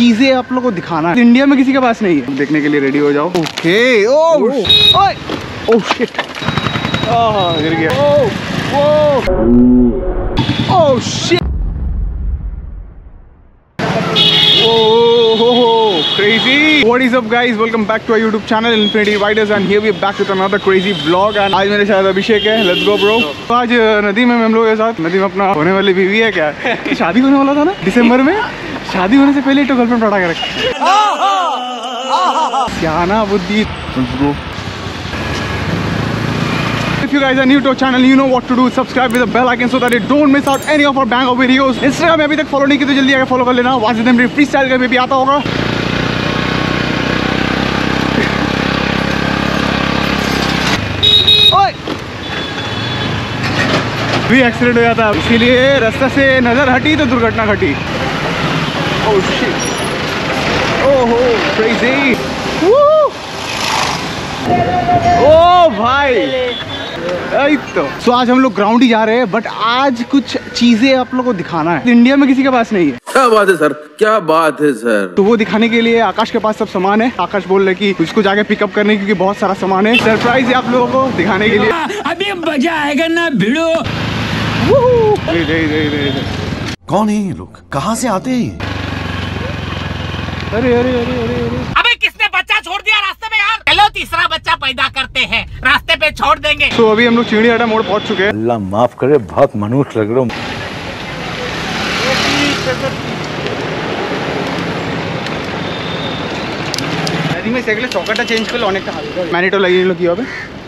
चीज़ें आप लोग को दिखाना है इंडिया में किसी के पास नहीं है देखने के लिए रेडी हो जाओ ओके ओ ओ शिट गिर गया oh O shit Oh, crazy! What is up, guys? Welcome back to our YouTube channel, Infinity Riders, and here we are back with another crazy vlog. And आज मेरे साथ अभिषेक है. Let's go, bro. तो आज नदी में हम लोग के साथ नदी में अपना होने वाली बीवी है क्या? शादी होने वाला था ना दिसंबर में. शादी होने से पहले तो गर्लफ्रेंड पटा के रखा. क्या ना बुद्धि. If you guys are new to our channel, you know what to do. Subscribe with the bell icon so that you don't miss out any of our bang of videos. Instagram में अभी follow नहीं किया तो जल्दी आके follow कर लेना. वाजिदम free style का भी आता होगा. भी एक्सीडेंट हो जाता इसीलिए रास्ते से नज़र हटी तो दुर्घटना घटी ओह शिट ओहो क्रेजी ओ भाई। यही तो। सो आज हम लोग ग्राउंड ही जा रहे हैं बट आज कुछ चीज़ें आप लोग को दिखाना है। इंडिया में किसी के पास नहीं है। क्या बात है सर क्या बात है सर तो वो दिखाने के लिए आकाश के पास सब सामान है। आकाश बोल रहे कि उसको जाके पिकअप करने क्योंकि बहुत सारा सामान है। सरप्राइज़ है आप लोगों को दिखाने के लिए। अभी मज़ा आएगा ना भिड़ो। कौन है ये लोग? कहाँ से आते हैं ये? अरे अरे अरे अरे अरे अबे किसने बच्चा छोड़ दिया रास्ते में यार चलो तीसरा बच्चा पैदा करते हैं रास्ते पे छोड़ देंगे तो अभी हम लोग चिड़ी अड्डा मोड़ पहुंच चुके हैं अल्लाह माफ करे बहुत मनुष्य लग रहा हूँ ম্যানিটো লাগিয়ে নিল কি হবে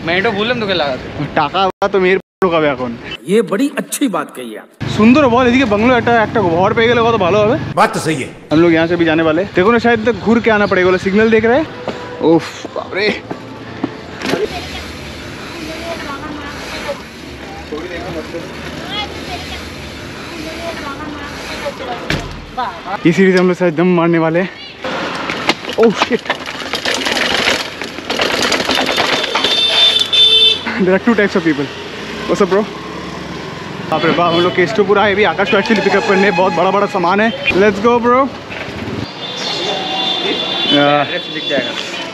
ম্যানিটো বললাম তোকে লাগাতে টাকা তো মেয়ের ঢোকাবে এখন ये बड़ी अच्छी बात कही आप সুন্দর বল এদিকে বাংলো একটা একটা ঘর পেয়ে গেলে কত ভালো হবে बात तो सही है हम लोग यहाँ से भी जाने वाले हैं। देखो ना शायद तक घूर के आना पड़ेगा बोले सिग्नल देख रहे हैं ओफ बाप रे इसी से हम लोग शायद दम मारने वाले हैं oh shit there are two types of people what's up bro बाप रे बाप हम लोग केस्टोपुर आए भी आकाश को एक्चुअली पिकअप करने बहुत बड़ा बड़ा सामान है। Let's go bro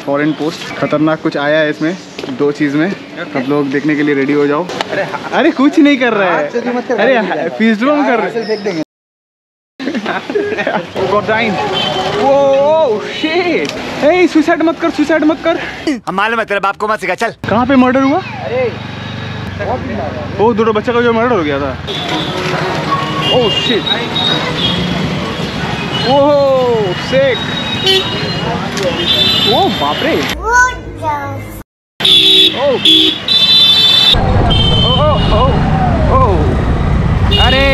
foreign post खतरनाक कुछ आया है इसमें दो चीज़ में। सब लोग देखने के लिए रेडी हो जाओ। अरे अरे कुछ नहीं कर रहा है। अरे फ़ीस ड्रोम कर रहे हैं। सुसाइड मत कर सुसाइड मत कर। हम मालूम है तेरे बाप को मत सिखा चल। कहाँ पे मर्डर हुआ? ओ दोनों बच्चा का जो मर्डर हो गया था। ओ शिट ओह सिक ओ बाप रे अरे.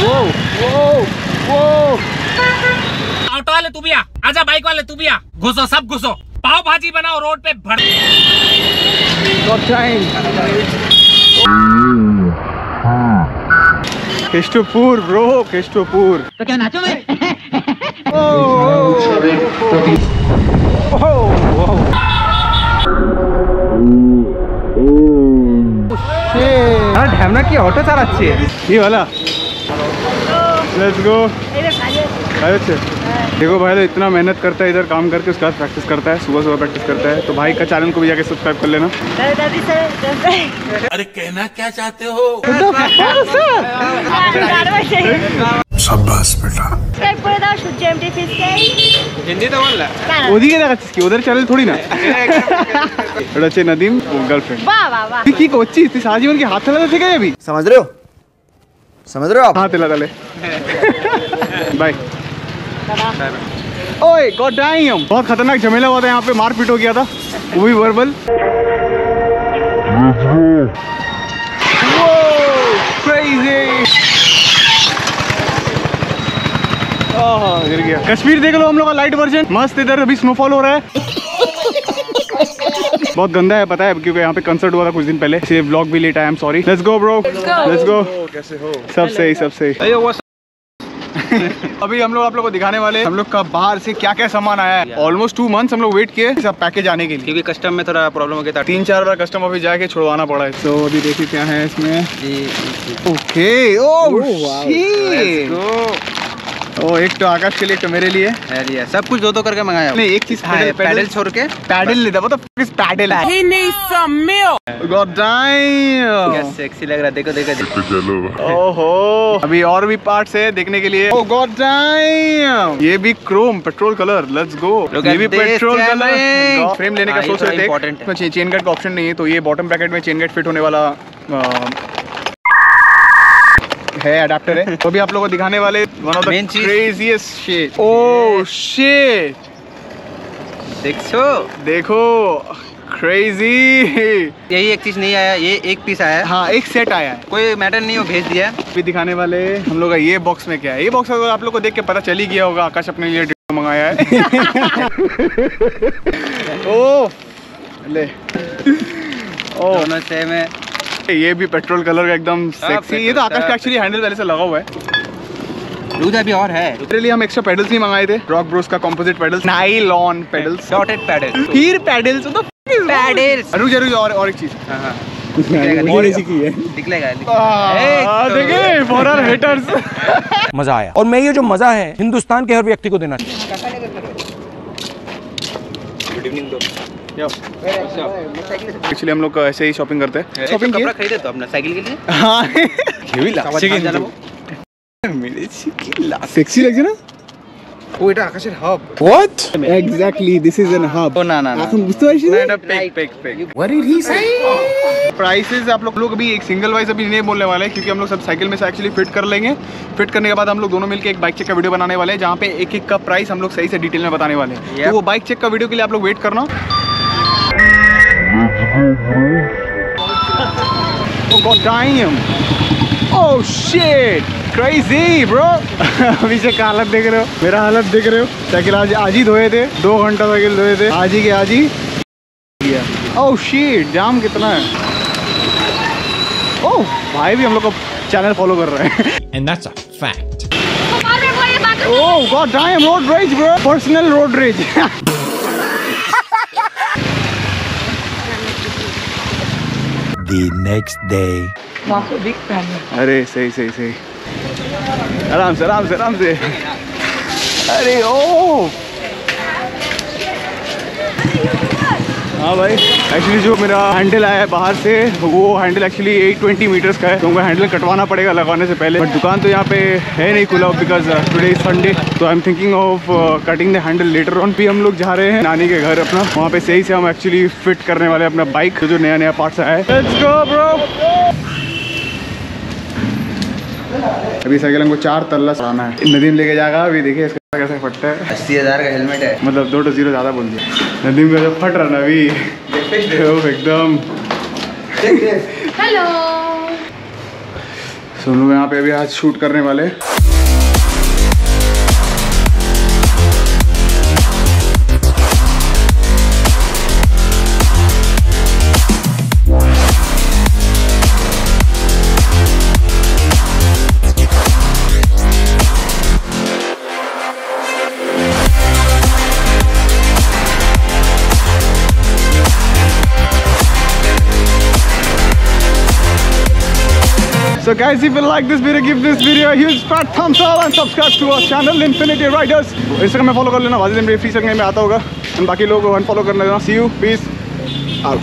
वो वो वो ऑटो वाले तू भी आ। आजा बाइक वाले तू भी आ। घुसो, सब घुसो। पाव भाजी बनाओ रोड पे, भर। কেষ্টপুর ব্রো কেষ্টপুর। তো ও ঢ্যামনা কি অটো চালাচ্ছে? কি বলা লেটস গো अच्छे देखो भाई तो इतना मेहनत करता है इधर काम करके उसके बाद प्रैक्टिस करता है सुबह सुबह प्रैक्टिस करता है तो भाई का चैनल को भी जाके सब्सक्राइब कर लेना अरे कहना क्या चाहते हो शाबाश बेटा সাবস্ক্রাইব করে দাও সূর্য এমটি ফিসকে হিন্দি তো বললা ওদিকে দেখাচ্ছিস কি ওদের চ্যানেল থোড়ি না এটা হচ্ছে নদীম গার্লফ্রেন্ড বাহ বাহ বাহ তুই কি করছিস তুই সারা জীবন কি হাত ফেলাতে থেকে যাবি समझ रहे हो समझ रहे हो आप हाथ हिला डाले बाय ओए गॉड डाइम बहुत खतरनाक झमेला हुआ था यहाँ पे मारपीट हो गया था। वो भी वर्बल गिर गया। कश्मीर देख लो हम लोग का लाइट वर्जन मस्त इधर अभी स्नोफॉल हो रहा है। बहुत गंदा है पता है क्योंकि यहाँ पे कंसर्ट हुआ था कुछ दिन पहले। इसलिए व्लॉग भी late I am sorry let's go bro let's go कैसे हो सब सही सब सही। अभी हम लोग आप लोग को दिखाने वाले हम लोग का बाहर से क्या क्या सामान आया है। ऑलमोस्ट टू मंथ हम लोग वेट किए सब पैकेज आने के लिए। क्योंकि कस्टम में थोड़ा प्रॉब्लम हो गया था। तीन चार बार कस्टम अभी जाके छुड़वाना पड़ा है। तो अभी देखिए क्या है इसमें। ओके ओ ओ एक तो आकाश के लिए तो मेरे लिए। है सब कुछ दो दो करके मंगाया। नहीं एक चीज़ हाँ, पैडल छोड़ के। पैडल नहीं था वो तो किस पैडल गॉड डाइन सेक्सी लग रहा है? देखो देखो देखो। ओहो। अभी और भी पार्ट्स है देखने के लिए। ओ गॉड डाइन ये भी chrome petrol colour let's go ये भी पेट्रोल कलर फ्रेम लेने का हाँ, सोच रहे थे। है। चेन गार्ड का ऑप्शन नहीं है तो ये बॉटम ब्रैकेट में चेन गार्ड फिट होने वाला अ, है अडेप्टर है। तो अभी आप लोगों को दिखाने वाले one of the craziest shit oh shit देखो। देखो। क्रेजी यही एक चीज़ नहीं आया ये एक पीस आया। है हाँ एक सेट आया है। कोई मैटर नहीं हो भेज दिया। है भी दिखाने वाले हम लोग का ये बॉक्स में क्या है? ये बॉक्स अगर आप लोग को देख के पता चल ही गया होगा आकाश अपने लिए मंगाया है। ओ ले। ओ दोनों सेम है। ये भी पेट्रोल कलर का एकदम सेक्सी ये तो आकाश का एक्चुअली हैंडल पहले से लगा हुआ है। दूध अभी और है। हम एक्स्ट्रा पेडल्स नहीं मंगाए थे। रॉक ब्रोस का composite paddles nylon paddles dotted paddle फिर पेडल्स तो. रुक जा रुक जा और और एक चीज़। हाँ हाँ। निकलेगा निकलेगा देखिए फॉर हेटर्स मज़ा आया। और मैं ये जो मज़ा है हिंदुस्तान के हर व्यक्ति को देना चाहिए एक्चुअली हम लोग ऐसे ही शॉपिंग करते हैं शॉपिंग कपड़ा खरीदे तो अपना साइकिल के लिए हाँ সেক্সি লাগছে না ও এটা আকাশের hub what exactly this is an hub ও না না না এখন বুঝতে পারছিস না এটা পেক পেক পেক प्राइसेस आप लोग लोग अभी एक सिंगल वाइज अभी नहीं बोलने वाले हैं क्योंकि हम लोग सब साइकिल में से एक्चुअली फिट कर लेंगे फिट करने के बाद हम लोग दोनों मिलकर एक बाइक चेक का वीडियो बनाने वाले हैं जहाँ पे एक एक का प्राइस हम लोग सही से डिटेल में बताने वाले हैं Yep. तो वो बाइक चेक का वीडियो के लिए आप लोग वेट करना Oh god damn! Oh shit! Crazy bro! अभिषेक का हालत देख रहे हो। मेरा हालत देख रहे हो। साइकिल आज आज ही धोए थे। दो घंटा साइकिल धोए थे। आज ही के आज ही। ओह शिट जाम कितना है। ओह भाई भी हम लोग को चैनल फॉलो कर रहे हैं। And that's a fact. Oh god damn road rage bro personal road rage The next day. अरे, सही सही सही। आराम से आराम से आराम से। अरे, ओ! हाँ भाई एक्चुअली जो मेरा हैंडल आया है बाहर से, वो हैंडल एक्चुअली 820 मीटर्स का है। तो उनको हैंडल कटवाना पड़ेगा लगाने से पहले। बट दुकान तो यहाँ पे है नहीं खुला बिकॉज़ टुडे इज़ संडे तो I am thinking of cutting the handle later on भी हम लोग जा रहे हैं नानी के घर अपना। वहाँ पे सही से हम एक्चुअली फिट करने वाले अपना बाइक जो नया नया पार्ट्स आया है। लेट्स गो ब्रो अभी साइकिल हमको चार तल्ला चलाना है। नदीम लेके जाएगा, अभी देखिए कैसे फटता है? अस्सी हज़ार का हेलमेट है। मतलब दो टू ज़ीरो ज़्यादा बोल दिया। नदी में फट रहा ना अभी। एकदम। हेलो सो हम लोग यहाँ पे अभी आज शूट करने वाले So guys, if you like this video, give this video a huge fat thumbs up and subscribe to our channel Infinity Riders. Instagram में follow कर लेना वाजिद फ्री संग में आता होगा and बाकी लोग अनफॉलो कर लेना. See you, peace. Out.